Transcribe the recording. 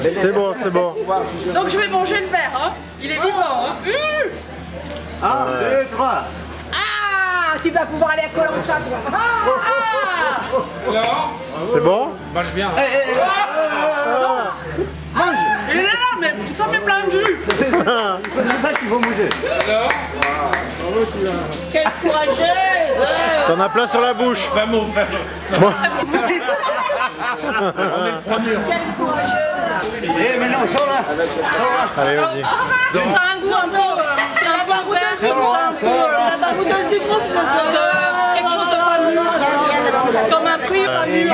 C'est bon, c'est bon. Donc je vais manger le verre, hein. Il est vivant, hein. Mmh. Un, deux, trois. Ah, tu vas pouvoir aller à Colanta, toi. Ah, C'est bon? Mange bien. Il est là, mais ça fait plein de jus. C'est ça, c'est ça qu'il faut manger. quelle courageuse T'en as plein sur la bouche. Va mon frère. Bon. Quelle courageuse Eh, maintenant, sors là. Sors là. Allez, vas-y. Ça a un goût un peu. C'est la baroudeuse du groupe, la baroudeuse du groupe, de quelque chose de pas mûr. Comme un fruit pas mûr.